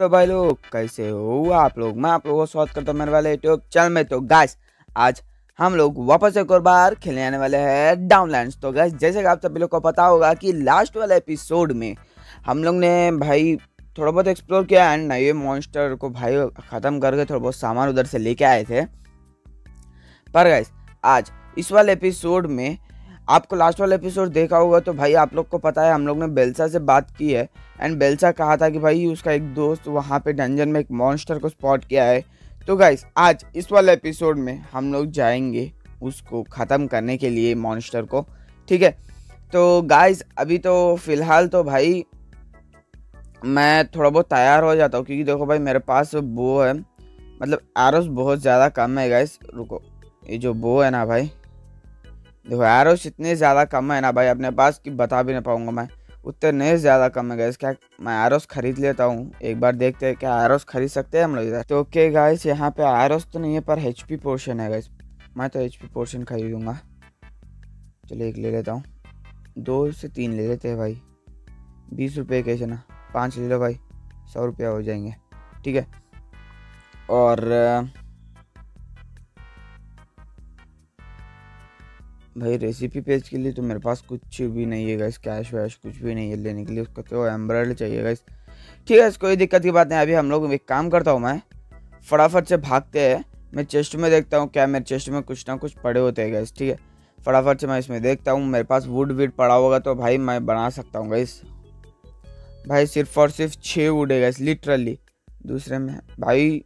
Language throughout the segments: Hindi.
तो भाई लोग, कैसे हो आप लोग? मैं आप लोगों को स्वागत करता हूँ मेरे वाले यूट्यूब चैनल में। तो गाइस आज हम लोग वापस एक और बार खेलने आने वाले हैं डाउनलैंड्स तो गाइस जैसे कि आप सभी लोग को पता होगा कि लास्ट वाले एपिसोड में हम लोग ने भाई थोड़ा बहुत एक्सप्लोर किया एंड नए मॉन्स्टर को भाई ख़त्म करके थोड़ा बहुत सामान उधर से लेके आए थे। पर गाइस आज इस वाले एपिसोड में आपको लास्ट वाला एपिसोड देखा होगा तो भाई आप लोग को पता है, हम लोग ने बेलसा से बात की है एंड बेलसा कहा था कि भाई उसका एक दोस्त वहाँ पे डंजन में एक मॉन्स्टर को स्पॉट किया है। तो गाइस आज इस वाले एपिसोड में हम लोग जाएँगे उसको ख़त्म करने के लिए मॉन्स्टर को, ठीक है? तो गाइस अभी तो फ़िलहाल तो भाई मैं थोड़ा बहुत तैयार हो जाता हूँ, क्योंकि देखो भाई मेरे पास बो है मतलब एरोस बहुत ज़्यादा कम है गाइस रुको, ये जो बो है ना भाई देखो एरोस इतने ज़्यादा कम है ना भाई, अपने पास कि बता भी नहीं पाऊँगा मैं। उतने ज़्यादा कम है गैस क्या मैं एरोस खरीद लेता हूँ? एक बार देखते हैं, क्या एरोस खरीद सकते हैं हम लोग इधर? तो ओके गाइस यहाँ पे एरोस तो नहीं है, पर एच पोर्शन है गैस मैं तो एच पोर्शन खरीदूँगा। चलो एक ले लेता हूँ। दो से तीन ले लेते हैं भाई। बीस रुपये कैसे ना? पाँच ले लो भाई। सौ रुपया हो जाएँगे। ठीक है। और भाई रेसिपी पेज के लिए तो मेरे पास कुछ भी नहीं है गैस कैश वैश कुछ भी नहीं है लेने के लिए, उसका तो एम्ब्रॉयड चाहिए गैस ठीक है कोई दिक्कत की बात नहीं, अभी हम लोग एक काम करता हूँ मैं। फटाफट से भागते हैं। मैं चेस्ट में देखता हूँ क्या मेरे चेस्ट में कुछ ना कुछ पड़े होते हैं गैस ठीक है? फटाफट से मैं इसमें देखता हूँ, मेरे पास वुड वीड पड़ा होगा तो भाई मैं बना सकता हूँ गैस भाई सिर्फ़ और सिर्फ़ छः वुड है गैस लिटरली दूसरे में, भाई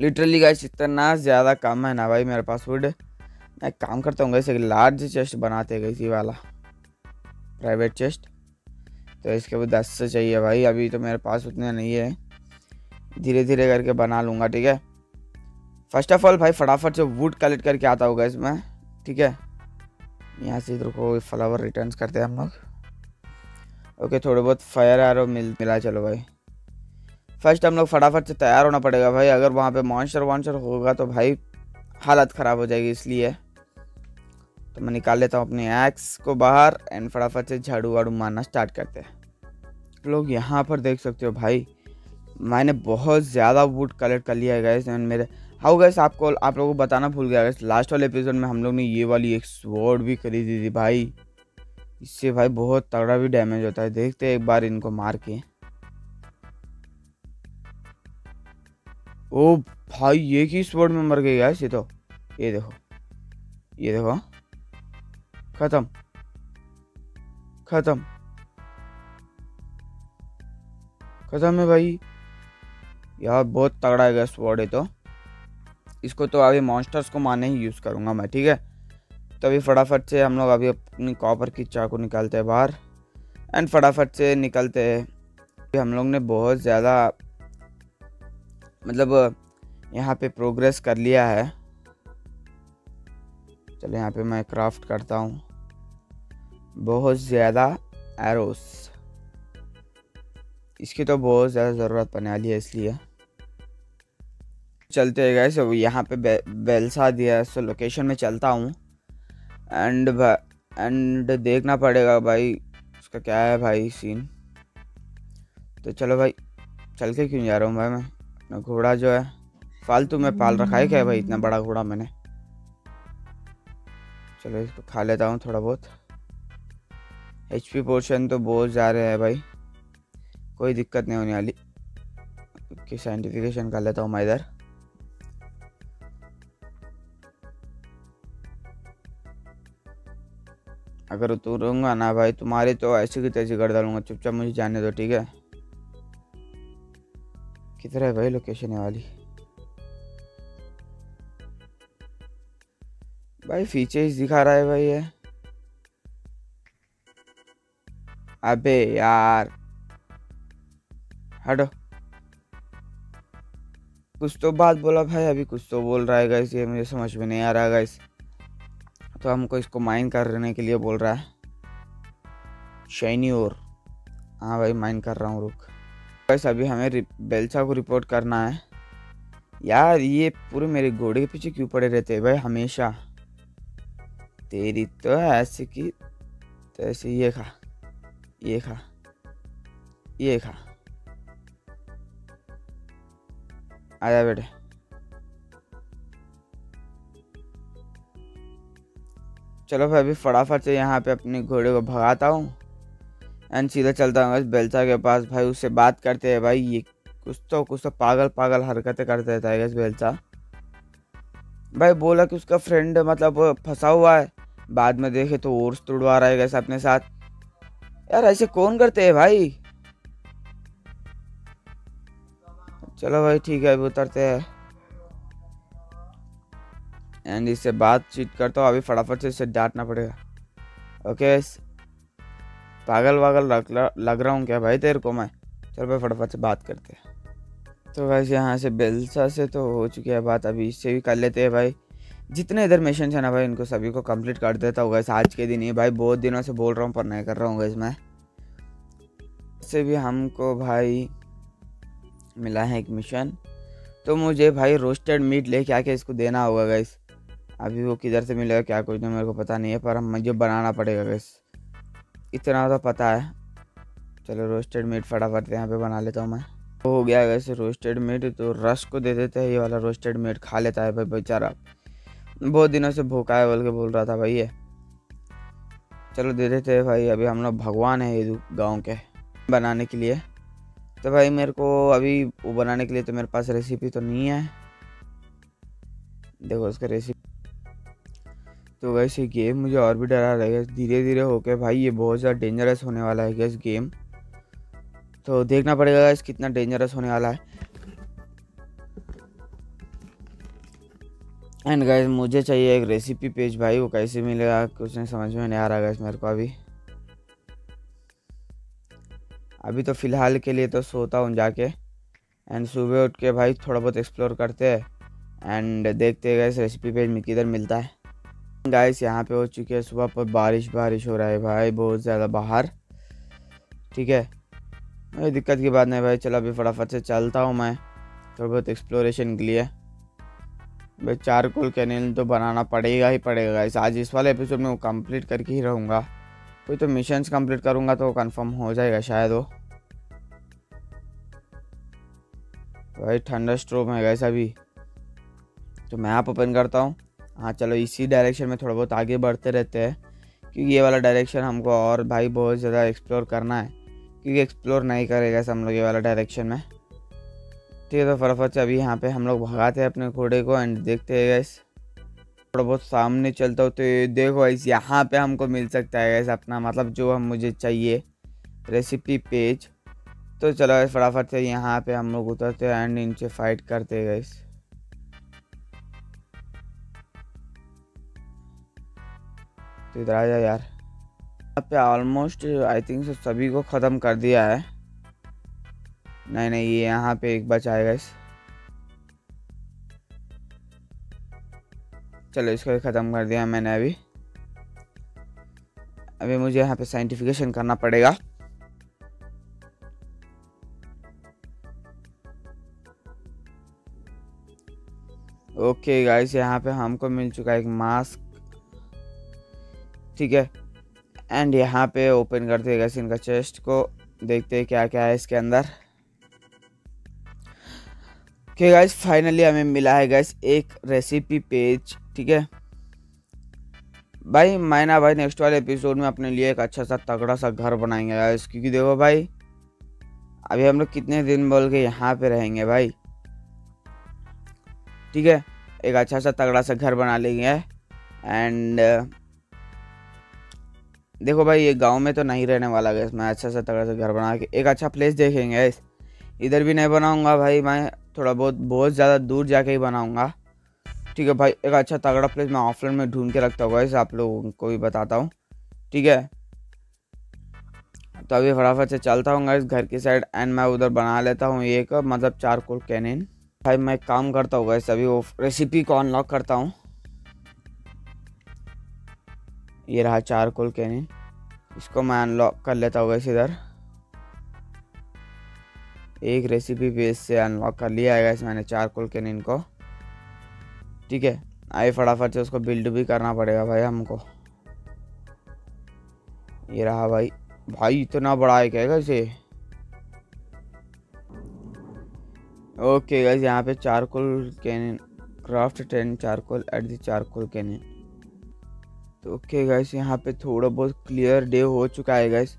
लिटरली गैस इतना ज़्यादा कम है ना भाई मेरे पास वुड मैं काम करता हूँ एक लार्ज चेस्ट बनाते हैं इसी वाला। प्राइवेट चेस्ट तो इसके बाद दस से चाहिए भाई, अभी तो मेरे पास उतने नहीं है। धीरे धीरे करके बना लूँगा, ठीक है? फ़र्स्ट ऑफ़ ऑल भाई, फटाफट से वुड कलेक्ट करके आता होगा इसमें ठीक है? यहाँ से इधर को फ्लावर रिटर्न करते हैं हम लोग। ओके थोड़े बहुत फायर आरो मिल, मिला, चलो भाई। फ़र्स्ट हम लोग फटाफट से तैयार होना पड़ेगा भाई, अगर वहाँ पे मॉन्स्टर वॉन्स्टर होगा तो भाई हालत ख़राब हो जाएगी इसलिए। तो मैं निकाल लेता हूँ अपने एक्स को बाहर एंड फटाफट से झाड़ू वाड़ू मारना स्टार्ट करते हैं। लोग यहाँ पर देख सकते हो भाई, मैंने बहुत ज़्यादा वुड कलेक्ट कर लिया है गैस एंड मेरे हाउ गैस आपको, आप लोगों को बताना भूल गया गैस लास्ट वाले एपिसोड में हम लोग ने ये वाली एक स्वॉर्ड भी खरीदी थी भाई। इससे भाई बहुत तगड़ा भी डैमेज होता है, देखते हैं एक बार इनको मार के। ओ भाई ये की स्वॉर्ड में मर गई गैस ये तो ये देखो ये देखो। खत्म। खत्म। खत्म है भाई। यार, बहुत तगड़ा है गैस वर्ड है तो। इसको तो अभी मॉन्स्टर्स को मारने ही यूज़ करूँगा मैं, ठीक है? तो अभी फटाफट से हम लोग अभी अपनी कॉपर की चाकू निकालते हैं बाहर। एंड फटाफट से निकलते हैं। हम लोग ने बहुत ज़्यादा मतलब यहाँ पे प्रोग्रेस कर लिया है। चलो, यहाँ पे मैं क्राफ्ट करता हूँ। बहुत ज़्यादा एरोस इसकी तो बहुत ज़्यादा ज़रूरत पड़ने वाली है इसलिए। चलते हैं गए सो यहाँ पे बे, बेलसा दिया है सो लोकेशन में चलता हूँ। एंड एंड देखना पड़ेगा भाई उसका क्या है भाई सीन तो चलो भाई चल के क्यों जा रहा हूँ भाई मैं? अपना घोड़ा जो है फालतू में पाल रखा है क्या भाई? इतना बड़ा घोड़ा मैंने। चलो इसको खा लेता हूँ थोड़ा बहुत। एच पी पोर्शन तो बहुत जा रहे हैं भाई। कोई दिक्कत नहीं होने वाली। कि साइंटिफिकेशन कर लेता हूँ मैं इधर। अगर उतरूँगा ना भाई, तुम्हारी तो ऐसे की तैसे कर डालूँगा। चुपचाप मुझे जाने दो, ठीक है? किधर है भाई लोकेशन है वाली? भाई फीचर्स दिखा रहा है भाई ये। अबे यार। हटो। कुछ तो बात बोला भाई, अभी कुछ तो बोल रहा है गाइस ये मुझे समझ में नहीं आ रहा गाइस तो हमको इसको माइन करने के लिए बोल रहा है। शाइनी और हाँ भाई माइन कर रहा हूँ, रुक। गाइस अभी हमें बेलसा को रिपोर्ट करना है। यार, ये पूरे मेरे घोड़े के पीछे क्यों पड़े रहते हैं भाई, हमेशा? तेरी तो ऐसे की तो ऐसे ये खा। ये खा ये खा। आजा बेटे। चलो भाई अभी फटाफट से यहाँ पे अपने घोड़े को भगाता हूँ। एंड सीधा चलता हूँ बेलचा के पास। भाई उससे बात करते हैं भाई, ये कुछ तो कुछ तो पागल पागल हरकतें करते रहता है बेलचा। भाई बोला कि उसका फ्रेंड मतलब फंसा हुआ है। बाद में देखे तो और तुड़वा रहा है गैस अपने साथ। यार ऐसे कौन करते हैं भाई? चलो भाई ठीक है अभी उतरते हैं। एंड इससे बातचीत करता हूँ अभी फटाफट से इसे डांटना पड़ेगा। ओके पागल वागल लग, रहा हूँ क्या भाई तेरे को मैं? चल भाई फटाफट से बात करते हैं। तो वैसे यहाँ से बेलसा से तो हो चुकी है बात अभी इससे भी कर लेते हैं भाई। जितने इधर मिशन है ना भाई, इनको सभी को कंप्लीट कर देता हूँ गैस आज के दिन ही भाई बहुत दिनों से बोल रहा हूँ, पर नहीं कर रहा हूँ इसमें इससे भी हमको भाई मिला है एक मिशन तो मुझे भाई रोस्टेड मीट लेके आके इसको देना होगा गैस अभी वो किधर से मिलेगा, क्या कुछ नहीं, मेरे को पता नहीं है, पर हम मुझे बनाना पड़ेगा गैस इतना तो पता है। चलो रोस्टेड मीट फटाफट यहाँ पे बना लेता हूँ मैं। हो गया वैसे रोस्टेड मीट तो रस को दे देते हैं, ये वाला रोस्टेड मीट खा लेता है भाई बेचारा। बहुत दिनों से भूखा है बोल के बोल रहा था भाई ये। चलो दे देते हैं भाई, अभी हम लोग भगवान है ये गाँव के बनाने के लिए। तो भाई मेरे को अभी वो बनाने के लिए तो मेरे पास रेसिपी तो नहीं है। देखो उसका रेसिपी तो वैसे गेम मुझे और भी डरा रहा है धीरे धीरे होके भाई ये बहुत ज़्यादा डेंजरस होने वाला है गैस गेम तो देखना पड़ेगा गैस कितना डेंजरस होने वाला है। एंड गाइस मुझे चाहिए एक रेसिपी पेज भाई, वो कैसे मिलेगा, कुछ नहीं समझ में नहीं आ रहा गैस मेरे को अभी। अभी तो फ़िलहाल के लिए तो सोता हूँ जाके। एंड सुबह उठ के भाई थोड़ा बहुत एक्सप्लोर करते हैं। एंड देखते हैं गैस रेसिपी पेज में किधर मिलता है। गाइस यहाँ पे हो चुकी है सुबह पर बारिश बारिश हो रहा है भाई, बहुत ज़्यादा बाहर। ठीक है? कोई दिक्कत की बात नहीं भाई, चलो अभी फटाफट से चलता हूँ मैं, थोड़ा बहुत एक्सप्लोरेशन के लिए। चारकोल कैनल तो बनाना पड़ेगा ही पड़ेगा। गाइस आज इस वाले एपिसोड में वो कंप्लीट करके ही रहूँगा। कोई तो मिशंस कंप्लीट करूँगा तो कंफर्म हो जाएगा शायद वो। भाई ठंडा स्ट्रोम है गैस अभी। तो मैं आप ओपन करता हूँ। हाँ चलो इसी डायरेक्शन में थोड़ा बहुत आगे बढ़ते रहते हैं। क्योंकि ये वाला डायरेक्शन हमको और भाई बहुत ज़्यादा एक्सप्लोर करना है। क्योंकि एक्सप्लोर नहीं करेगा हम लोग ये वाला डायरेक्शन में। ठीक है तो फटाफट से अभी यहाँ पे हम लोग भगाते हैं अपने घोड़े को एंड देखते हैं गैस थोड़ा बहुत सामने चलता हो तो देखो ऐसे यहाँ पे हमको मिल सकता है गैस अपना मतलब जो हम मुझे चाहिए। रेसिपी पेज तो चलो गैस फटाफट से यहाँ पे हम लोग उतरते हैं एंड इनसे फाइट करते हैं गैस तो इधर आ जा यार। यहाँ पे ऑलमोस्ट आई थिंक सभी को ख़त्म कर दिया है। नहीं नहीं, ये यहाँ पे एक बचा है गैस चलो, इसको ख़त्म कर दिया मैंने अभी। अभी मुझे यहाँ पे साइंटिफिकेशन करना पड़ेगा। ओके गाइस यहाँ पे हमको मिल चुका है एक मास्क ठीक है? एंड यहाँ पे ओपन करते हैं इनका चेस्ट को। देखते हैं क्या क्या है इसके अंदर। ओके गाइस फाइनली हमें मिला है गैस एक रेसिपी पेज ठीक है? भाई मैं भाई नेक्स्ट वाले एपिसोड में अपने लिए एक अच्छा सा तगड़ा सा घर बनाएँगे गाइस क्योंकि देखो भाई, अभी हम लोग कितने दिन बोल के यहाँ पे रहेंगे भाई? ठीक है, एक अच्छा सा तगड़ा सा घर बना लेंगे एंड देखो भाई, ये गाँव में तो नहीं रहने वाला गैस मैं अच्छा सा तगड़ा सा घर बना के, एक अच्छा प्लेस देखेंगे इधर भी नहीं बनाऊँगा भाई, मैं थोड़ा बहुत बहुत ज़्यादा दूर जाके ही बनाऊँगा। ठीक है भाई, एक अच्छा तगड़ा प्लेस मैं ऑफलाइन में ढूंढ के रखता हूँ गैस आप लोगों को भी बताता हूँ। ठीक है? तो अभी फटाफट से चलता हूँ गैस घर की साइड एंड मैं उधर बना लेता हूँ एक मतलब चार कोल कैनिन भाई, मैं काम करता हूँ गैस अभी वो रेसिपी को अनलॉक करता हूँ। ये रहा चार कोल कैनिन इसको मैं अनलॉक कर लेता हूँ इधर। एक रेसिपी बेस से अनलॉक कर लिया है इस मैंने चार कोल को ठीक है आए फटाफट से उसको बिल्ड भी करना पड़ेगा भाई हमको। ये रहा भाई भाई इतना बड़ा है क्या इसे ओके गाइस यहाँ पे charcoal can craft ten charcoal at the charcoal can तो ओके गाइस यहाँ पे थोड़ा बहुत क्लियर डे हो चुका है गाइस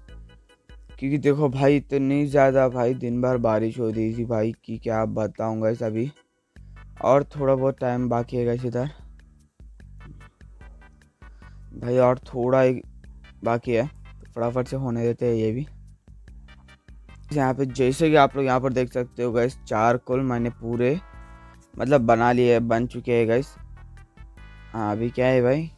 क्योंकि देखो भाई, इतनी ज़्यादा भाई दिन भर बारिश हो रही थी भाई कि क्या बताऊँ गाइस अभी। और थोड़ा बहुत टाइम बाकी है गाइस इधर। भाई और थोड़ा ही बाकी है, फटाफट से होने देते हैं ये भी। यहाँ पे जैसे कि आप लोग यहाँ पर देख सकते हो गैस चार कुल मैंने पूरे मतलब बना लिए, बन चुके हैं गैस हाँ अभी क्या है भाई?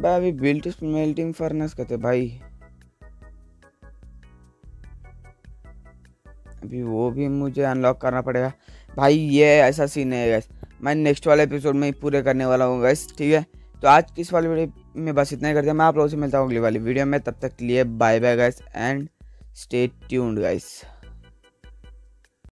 भाई, अभी बिल्ट मेल्टिंग फर्नेस कहते भाई। अभी वो भी मुझे अनलॉक करना पड़ेगा। भाई, ये ऐसा सीन है गैस मैं नेक्स्ट वाले एपिसोड में ही पूरे करने वाला हूँ गैस ठीक है? तो आज किस वाले वीडियो में बस इतना ही करते हैं मैं आप लोगों से मिलता हूँ अगली वाली वीडियो में। तब तक लिए bye bye guys and stay tuned guys